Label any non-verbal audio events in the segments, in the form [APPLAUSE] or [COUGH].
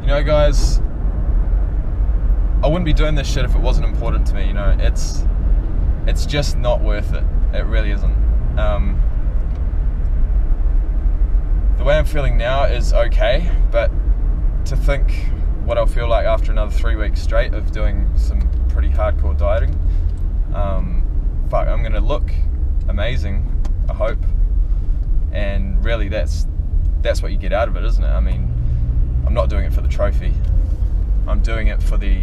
You know, guys, I wouldn't be doing this shit if it wasn't important to me. You know, it's it's just not worth it. It really isn't. Um, the way I'm feeling now is okay, but to think what I'll feel like after another three weeks straight of doing some pretty hardcore dieting, um, fuck, I'm gonna look amazing. I hope, and really, that's that's what you get out of it, isn't it? I mean, I'm not doing it for the trophy. I'm doing it for the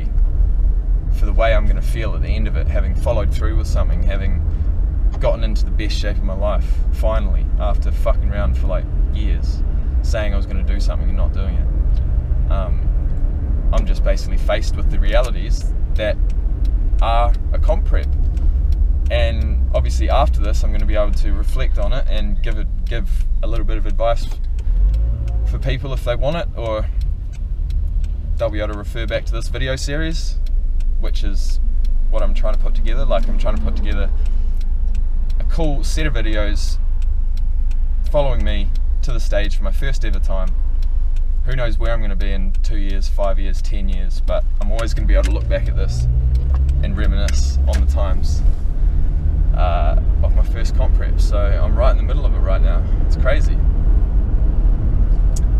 for the way I'm going to feel at the end of it, having followed through with something, having gotten into the best shape of my life finally after fucking around for like years, saying I was going to do something and not doing it. Um, I'm just basically faced with the realities that are a comp prep, and obviously after this, I'm going to be able to reflect on it and give it give a little bit of advice for people if they want it, or they'll be able to refer back to this video series, which is what I'm trying to put together. Like I'm trying to put together a cool set of videos following me to the stage for my first ever time. Who knows where I'm going to be in two years, five years, ten years, but I'm always going to be able to look back at this and reminisce on the times uh, of my first comp prep. So I'm right in the middle of it right now. It's crazy.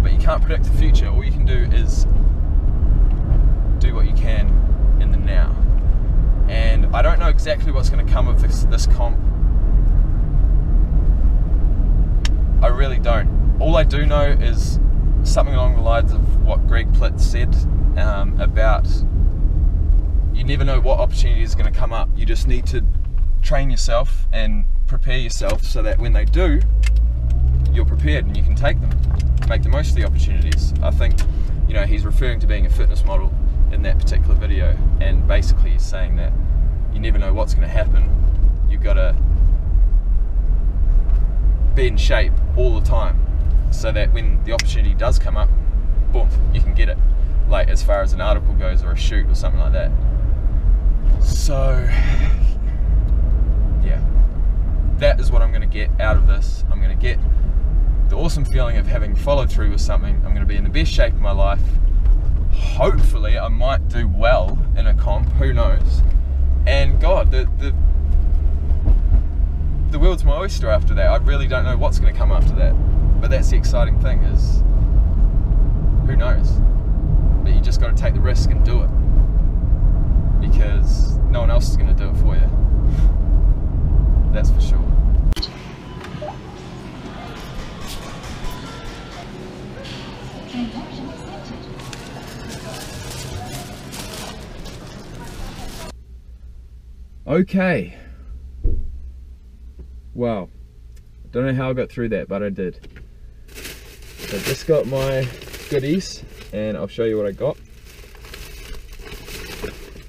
But you can't predict the future. All you can do is do what you can in the now. And I don't know exactly what's going to come of this, this comp. I really don't. All I do know is something along the lines of what Greg Plitt said um, about you never know what opportunity is going to come up. You just need to train yourself and prepare yourself so that when they do, you're prepared and you can take them, make the most of the opportunities. I think, you know, he's referring to being a fitness model in that particular video, and basically he's saying that you never know what's going to happen. You've got to be in shape all the time so that when the opportunity does come up, boom, you can get it. Like as far as an article goes or a shoot or something like that. So, yeah, that is what I'm going to get out of this. I'm going to get the awesome feeling of having followed through with something. I'm going to be in the best shape of my life. Hopefully, I might do well in a comp. Who knows? And God, the the the world's my oyster after that. I really don't know what's going to come after that. But that's the exciting thing is, who knows? But you just got to take the risk and do it because no one else is going to do it for you. That's for sure. Okay. Wow. Don't know how I got through that, but I did. I just got my goodies and I'll show you what I got.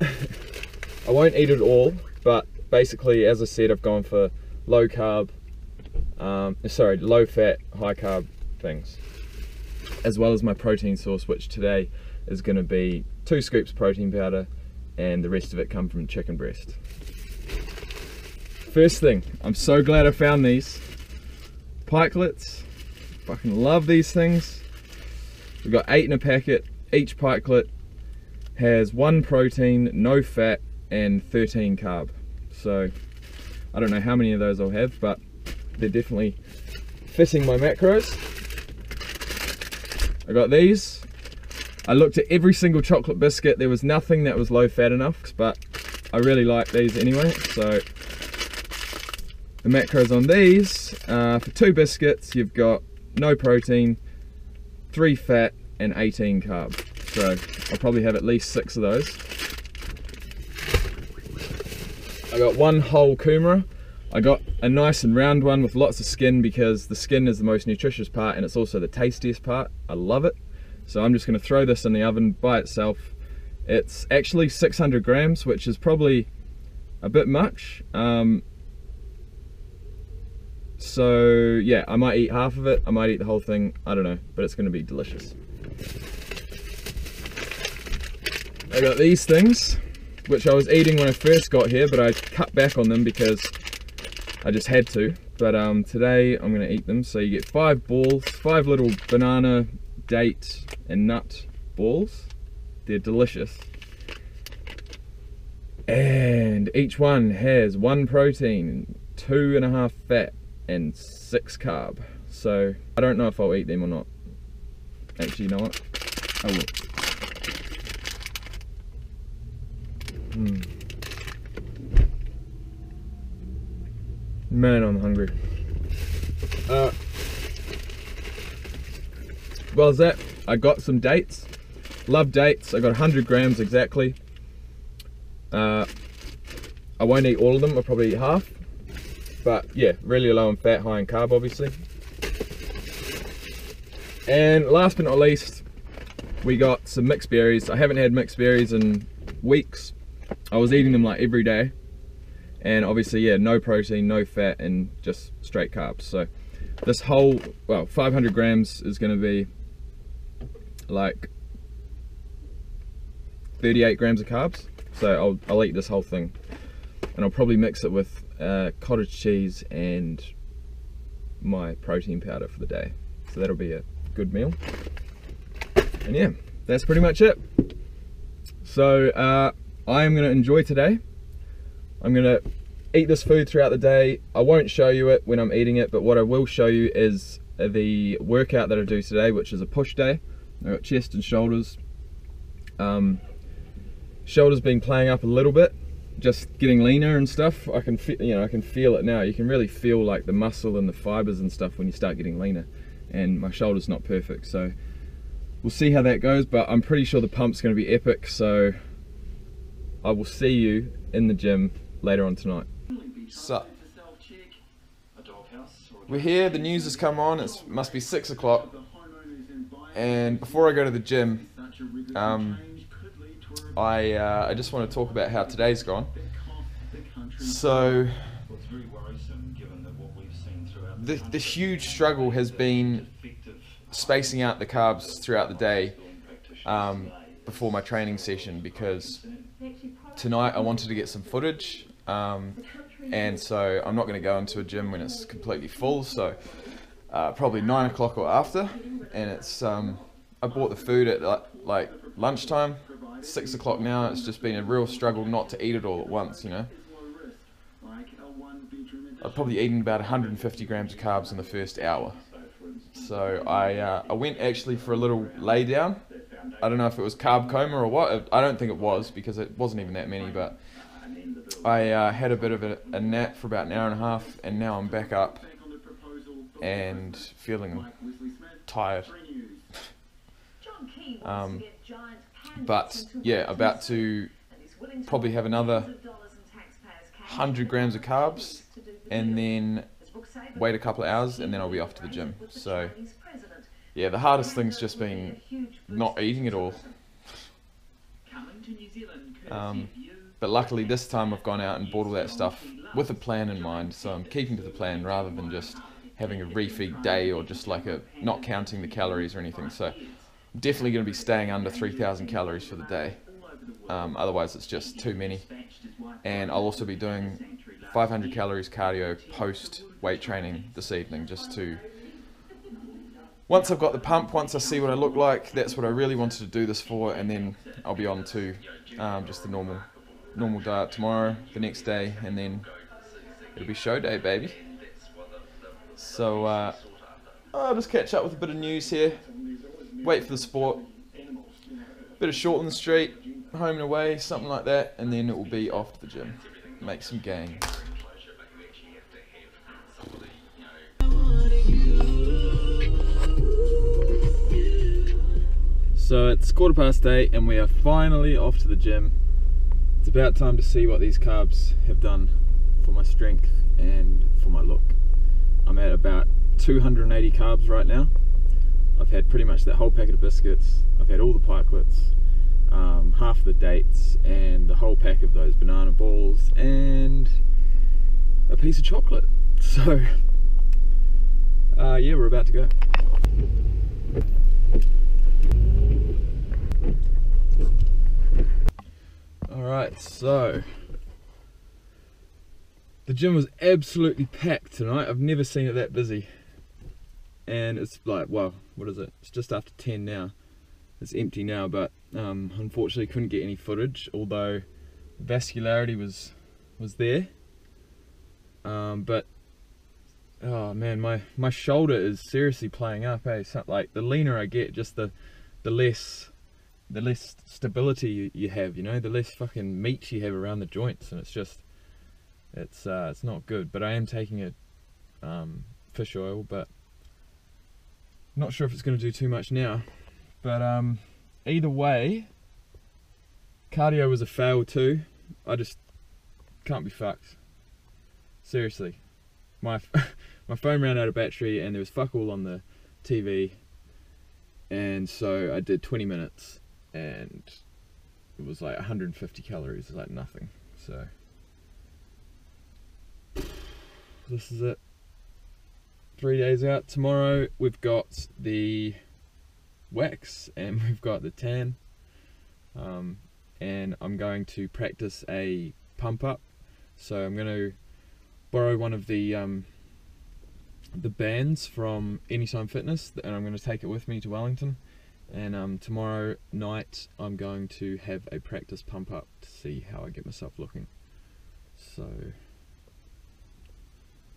[LAUGHS] I won't eat it all, but basically, as I said, I've gone for low carb, um, sorry, low fat, high carb things, as well as my protein source, which today is going to be two scoops protein powder, and the rest of it come from chicken breast. First thing, I'm so glad I found these pikelets. Fucking love these things. We've got eight in a packet. Each pikelet has one protein, no fat, and 13 carb. So I don't know how many of those I'll have, but they're definitely fitting my macros. I got these. I looked at every single chocolate biscuit. There was nothing that was low fat enough, but I really like these anyway. So the macros on these, uh, for two biscuits, you've got no protein, three fat, and 18 carb. So I'll probably have at least six of those. I got one whole kumara. I got a nice and round one with lots of skin because the skin is the most nutritious part and it's also the tastiest part. I love it. So I'm just going to throw this in the oven by itself. It's actually 600 grams, which is probably a bit much. Um, so yeah, I might eat half of it, I might eat the whole thing, I don't know, but it's going to be delicious. I got these things. which I was eating when I first got here, but I cut back on them because I just had to. But um, today I'm gonna eat them. So you get five balls, five little banana, date, and nut balls. They're delicious. And each one has one protein, two and a half fat, and six carb. So I don't know if I'll eat them or not. Actually, you know what? I will. Mm. Man, I'm hungry. Uh, well, that I got some dates. Love dates. I got 100 grams exactly. Uh, I won't eat all of them. I'll probably eat half. But yeah, really low in fat, high in carb, obviously. And last but not least, we got some mixed berries. I haven't had mixed berries in weeks. I was eating them like every day. And obviously, yeah, no protein, no fat, and just straight carbs. So this whole, well, 500 grams is gonna be like 38 grams of carbs. So I'll, I'll eat this whole thing. And I'll probably mix it with uh, cottage cheese and my protein powder for the day. So that'll be a good meal. And yeah, that's pretty much it. So uh, I am going to enjoy today. I'm going to eat this food throughout the day. I won't show you it when I'm eating it, but what I will show you is the workout that I do today, which is a push day. I've got chest and shoulders. Um, shoulders been playing up a little bit, just getting leaner and stuff. I can feel, you know, I can feel it now. You can really feel like the muscle and the fibers and stuff when you start getting leaner. And my shoulder's not perfect, so we'll see how that goes. But I'm pretty sure the pump's going to be epic. So I will see you in the gym later on tonight. We're here. The news has come on. It must be six o'clock. And before I go to the gym, um, I uh, I just want to talk about how today's gone. So the the huge struggle has been spacing out the carbs throughout the day um, before my training session because tonight I wanted to get some footage. Um, and so I'm not going to go into a gym when it's completely full. So uh, probably nine o'clock or after, and it's um, I bought the food at like lunchtime six o'clock now. It's just been a real struggle not to eat it all at once, you know. I've probably eaten about 150 grams of carbs in the first hour. So I, uh, I went actually for a little lay down. I don't know if it was carb coma or what. I don't think it was because it wasn't even that many, but I uh, had a bit of a, a nap for about an hour and a half, and now I'm back up and feeling tired. [LAUGHS] um, but yeah, about to probably have another 100 grams of carbs and then wait a couple of hours and then I'll be off to the gym. So yeah, the hardest thing's just been not eating at all. Um, but luckily this time I've gone out and bought all that stuff with a plan in mind, so I'm keeping to the plan rather than just having a refeed day or just like a not counting the calories or anything. So definitely going to be staying under 3,000 calories for the day. Um, otherwise, it's just too many. And I'll also be doing 500 calories cardio post weight training this evening, just to. Once I've got the pump, once I see what I look like, that's what I really wanted to do this for, and then I'll be on to um, just the normal, normal diet tomorrow, the next day, and then it'll be show day, baby. So uh, I'll just catch up with a bit of news here wait for the sport, bit of Shortland Street, home and away, something like that, and then it will be off to the gym. Make some gains. So it's quarter past eight and we are finally off to the gym. It's about time to see what these carbs have done for my strength and for my look. I'm at about 280 carbs right now. I've had pretty much that whole packet of biscuits. I've had all the pikelets, um, half the dates, and the whole pack of those banana balls, and a piece of chocolate. [LAUGHS] So, uh, yeah, we're about to go. Alright, so the gym was absolutely packed tonight. I've never seen it that busy. And it's like, well, what is it? It's just after 10 now. It's empty now, but um, unfortunately couldn't get any footage, although vascularity was was there. Um, but oh man, my my shoulder is seriously playing up. Eh, so, like the leaner I get, just the the less the less stability you, you have. You know, the less fucking meat you have around the joints, and it's just it's uh, it's not good. But I am taking a um, fish oil, but not sure if it's going to do too much now. But um, either way, cardio was a fail too. I just can't be fucked. Seriously, my [LAUGHS] my phone ran out of battery and there was fuck all on the TV, and so I did 20 minutes and it was like 150 calories, like nothing. So this is it. Three days out. Tomorrow we've got the wax and [LAUGHS] we've got the tan. Um, and I'm going to practice a pump up. So I'm going to borrow one of the um, the bands from Anytime Fitness and I'm going to take it with me to Wellington. And um, tomorrow night I'm going to have a practice pump up to see how I get myself looking. So,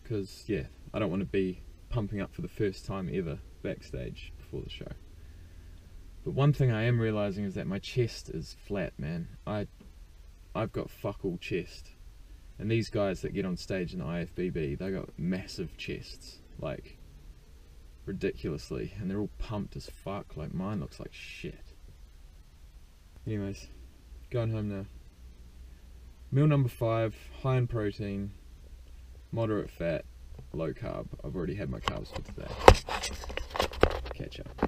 because yeah, I don't want to be pumping up for the first time ever backstage before the show. But one thing I am realizing is that my chest is flat, man. I, I've got fuck all chest, and these guys that get on stage in the IFBB, they got massive chests, like ridiculously, and they're all pumped as fuck. Like mine looks like shit. Anyways, going home now. Meal number five, high in protein, moderate fat, low carb. I've already had my carbs for today. Catch up.